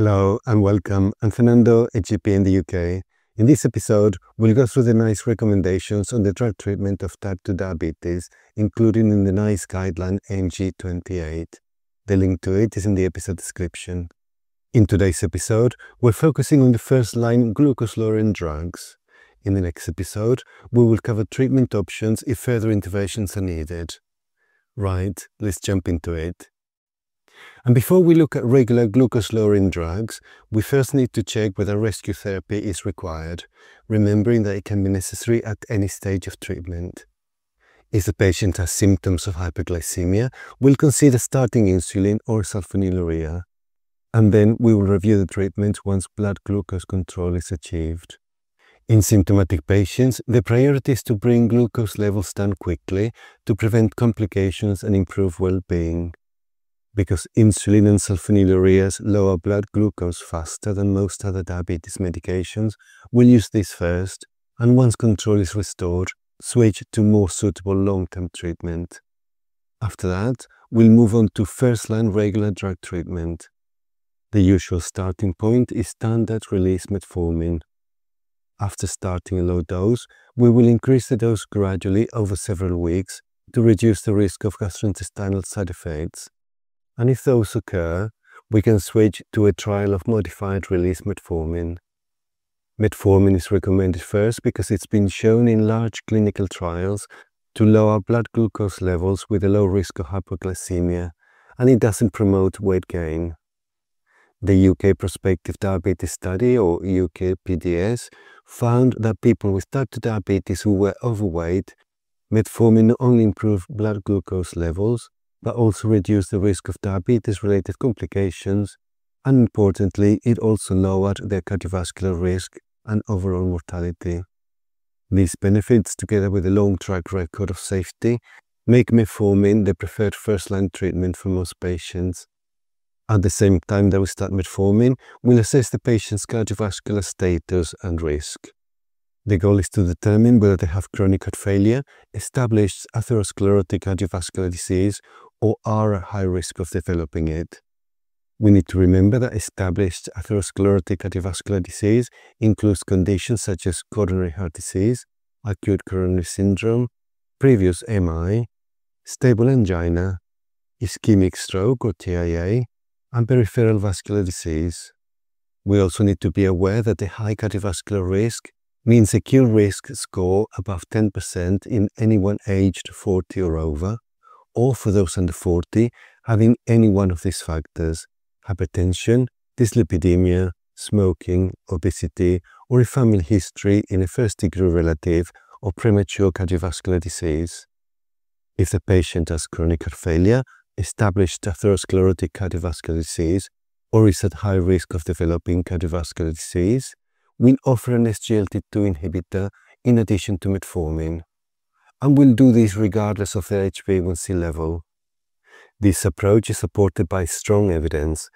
Hello and welcome. I'm Fernando, a GP in the UK. In this episode, we'll go through the NICE recommendations on the drug treatment of type 2 diabetes, including in the NICE guideline NG 28. The link to it is in the episode description. In today's episode, we're focusing on the first line glucose lowering drugs. In the next episode, we will cover treatment options if further interventions are needed. Right, let's jump into it. And before we look at regular glucose-lowering drugs, we first need to check whether rescue therapy is required, remembering that it can be necessary at any stage of treatment. If the patient has symptoms of hyperglycemia, we'll consider starting insulin or sulfonylurea. And then we will review the treatment once blood glucose control is achieved. In symptomatic patients, the priority is to bring glucose levels down quickly to prevent complications and improve well-being because insulin and sulfonylureas lower blood glucose faster than most other diabetes medications, we'll use this first, and once control is restored, switch to more suitable long-term treatment. After that, we'll move on to first-line regular drug treatment. The usual starting point is standard-release metformin. After starting a low dose, we will increase the dose gradually over several weeks to reduce the risk of gastrointestinal side effects and if those occur, we can switch to a trial of modified release metformin. Metformin is recommended first because it's been shown in large clinical trials to lower blood glucose levels with a low risk of hypoglycemia, and it doesn't promote weight gain. The UK Prospective Diabetes Study, or UK PDS, found that people with type 2 diabetes who were overweight, metformin not only improved blood glucose levels, but also reduce the risk of diabetes-related complications, and importantly, it also lowered their cardiovascular risk and overall mortality. These benefits, together with a long track record of safety, make metformin the preferred first-line treatment for most patients. At the same time that we start metformin, we'll assess the patient's cardiovascular status and risk. The goal is to determine whether they have chronic heart failure, established atherosclerotic cardiovascular disease, or are at high risk of developing it. We need to remember that established atherosclerotic cardiovascular disease includes conditions such as coronary heart disease, acute coronary syndrome, previous MI, stable angina, ischemic stroke or TIA, and peripheral vascular disease. We also need to be aware that the high cardiovascular risk means a Q risk score above 10% in anyone aged 40 or over, or for those under 40 having any one of these factors, hypertension, dyslipidemia, smoking, obesity, or a family history in a first-degree relative or premature cardiovascular disease. If the patient has chronic heart failure, established atherosclerotic cardiovascular disease, or is at high risk of developing cardiovascular disease, we offer an SGLT2 inhibitor in addition to metformin and will do this regardless of their HbA1c level. This approach is supported by strong evidence.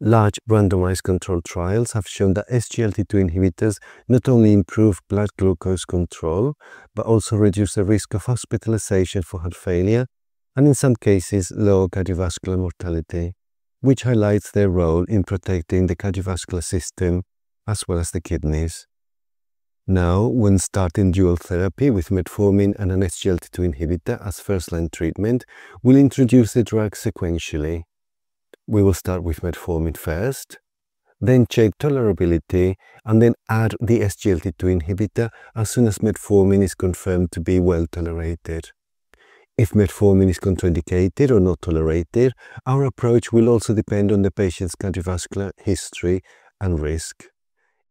Large randomized controlled trials have shown that SGLT2 inhibitors not only improve blood glucose control, but also reduce the risk of hospitalization for heart failure and in some cases lower cardiovascular mortality, which highlights their role in protecting the cardiovascular system as well as the kidneys. Now, when starting dual therapy with metformin and an SGLT2 inhibitor as first-line treatment, we'll introduce the drug sequentially. We will start with metformin first, then check tolerability, and then add the SGLT2 inhibitor as soon as metformin is confirmed to be well tolerated. If metformin is contraindicated or not tolerated, our approach will also depend on the patient's cardiovascular history and risk.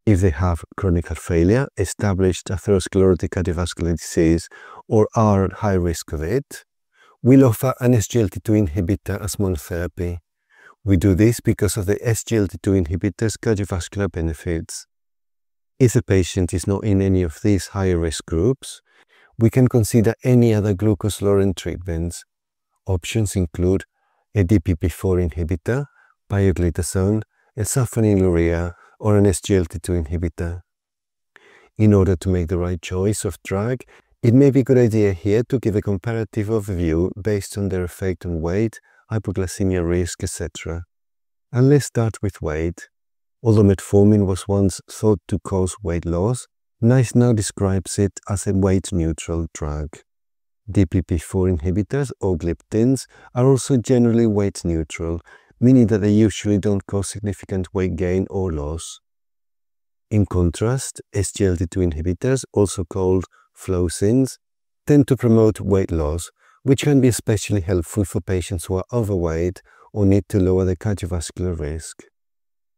If they have chronic heart failure, established atherosclerotic cardiovascular disease, or are at high risk of it, we'll offer an SGLT2 inhibitor as monotherapy. We do this because of the SGLT2 inhibitor's cardiovascular benefits. If the patient is not in any of these higher risk groups, we can consider any other glucose-lowering treatments. Options include a DPP-4 inhibitor, pioglitazone, a sulfonylurea, or an SGLT2 inhibitor. In order to make the right choice of drug, it may be a good idea here to give a comparative overview based on their effect on weight, hypoglycemia risk, etc. And let's start with weight. Although metformin was once thought to cause weight loss, NICE now describes it as a weight-neutral drug. DPP-4 inhibitors or gliptins are also generally weight neutral, meaning that they usually don't cause significant weight gain or loss. In contrast, SGLT2 inhibitors, also called flozins, tend to promote weight loss, which can be especially helpful for patients who are overweight or need to lower their cardiovascular risk.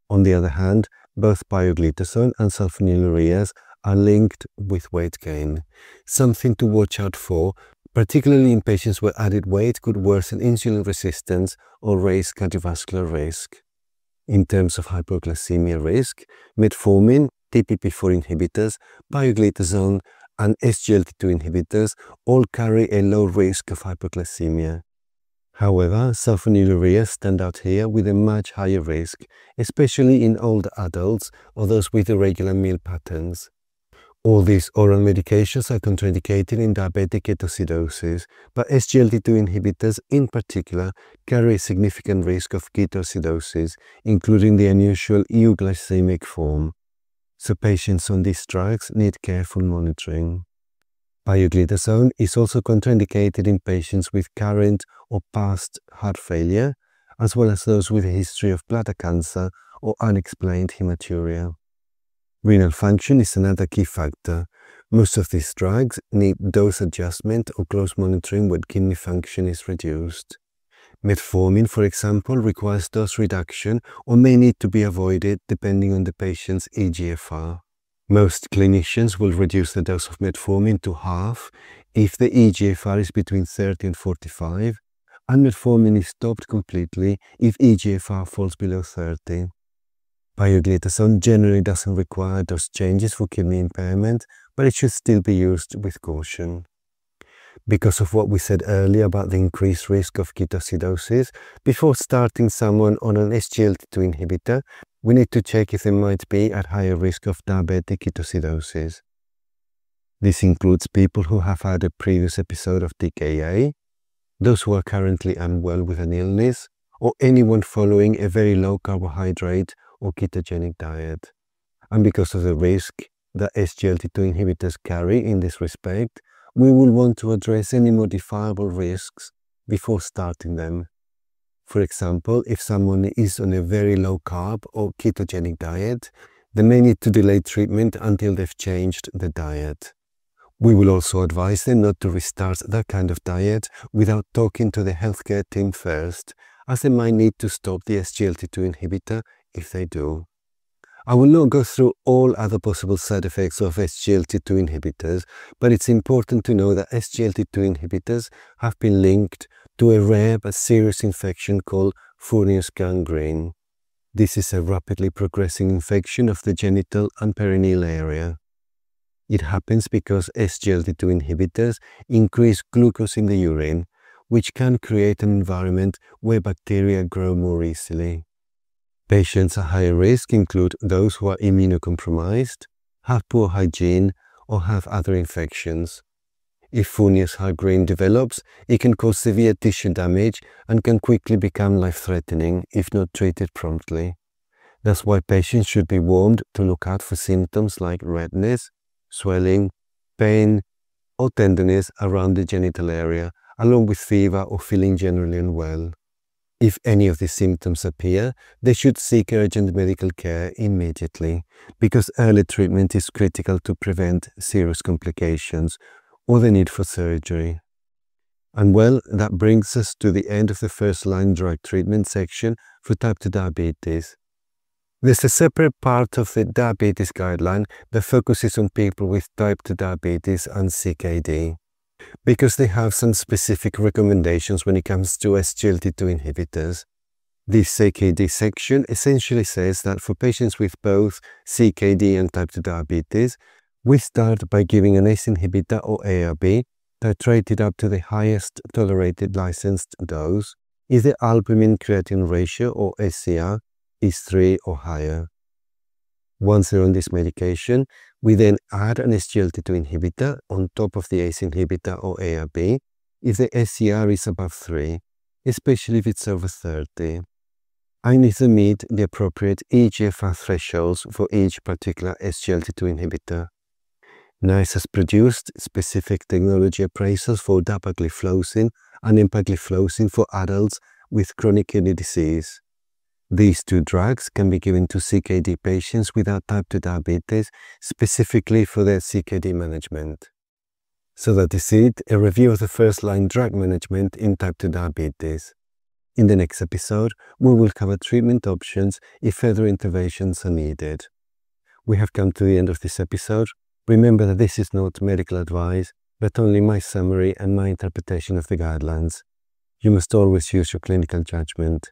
On the other hand, both pioglitazone and sulfonylureas are linked with weight gain, something to watch out for particularly in patients where added weight could worsen insulin resistance or raise cardiovascular risk. In terms of hypoglycemia risk, metformin, DPP4 inhibitors, pioglitazone, and SGLT2 inhibitors all carry a low risk of hypoglycemia. However, sulfonylureas stand out here with a much higher risk, especially in older adults or those with irregular meal patterns. All these oral medications are contraindicated in diabetic ketoacidosis, but SGLT2 inhibitors in particular carry a significant risk of ketoacidosis, including the unusual euglycemic form. So patients on these drugs need careful monitoring. Pioglitazone is also contraindicated in patients with current or past heart failure, as well as those with a history of bladder cancer or unexplained hematuria. Renal function is another key factor. Most of these drugs need dose adjustment or close monitoring when kidney function is reduced. Metformin, for example, requires dose reduction or may need to be avoided depending on the patient's EGFR. Most clinicians will reduce the dose of metformin to half if the EGFR is between 30 and 45, and metformin is stopped completely if EGFR falls below 30. Pioglitazone generally doesn't require dose changes for kidney impairment, but it should still be used with caution. Because of what we said earlier about the increased risk of ketoacidosis, before starting someone on an SGLT2 inhibitor, we need to check if they might be at higher risk of diabetic ketoacidosis. This includes people who have had a previous episode of DKA, those who are currently unwell with an illness, or anyone following a very low carbohydrate or ketogenic diet. And because of the risk that SGLT2 inhibitors carry in this respect, we will want to address any modifiable risks before starting them. For example, if someone is on a very low carb or ketogenic diet, they may need to delay treatment until they've changed the diet. We will also advise them not to restart that kind of diet without talking to the healthcare team first, as they might need to stop the SGLT2 inhibitor if they do. I will not go through all other possible side effects of SGLT2 inhibitors, but it's important to know that SGLT2 inhibitors have been linked to a rare but serious infection called Fournier's gangrene. This is a rapidly progressing infection of the genital and perineal area. It happens because SGLT2 inhibitors increase glucose in the urine, which can create an environment where bacteria grow more easily. Patients at higher risk include those who are immunocompromised, have poor hygiene, or have other infections. If Fournier's gangrene develops, it can cause severe tissue damage and can quickly become life-threatening if not treated promptly. That's why patients should be warned to look out for symptoms like redness, swelling, pain, or tenderness around the genital area, along with fever or feeling generally unwell. If any of these symptoms appear, they should seek urgent medical care immediately because early treatment is critical to prevent serious complications or the need for surgery. And well, that brings us to the end of the first line drug treatment section for type 2 diabetes. There's a separate part of the diabetes guideline that focuses on people with type 2 diabetes and CKD because they have some specific recommendations when it comes to SGLT2 inhibitors. This CKD section essentially says that for patients with both CKD and type 2 diabetes, we start by giving an ACE inhibitor or ARB titrated up to the highest tolerated licensed dose if the albumin creatine ratio or ACR is 3 or higher. Once they're on this medication, we then add an SGLT2 inhibitor on top of the ACE inhibitor or ARB if the ACR is above 3, especially if it's over 30. I need to meet the appropriate EGFR thresholds for each particular SGLT2 inhibitor. NICE has produced specific technology appraisals for dapagliflozin and empagliflozin for adults with chronic kidney disease. These two drugs can be given to CKD patients without type 2 diabetes, specifically for their CKD management. So that is it, a review of the first-line drug management in type 2 diabetes. In the next episode, we will cover treatment options if further interventions are needed. We have come to the end of this episode. Remember that this is not medical advice, but only my summary and my interpretation of the guidelines. You must always use your clinical judgment.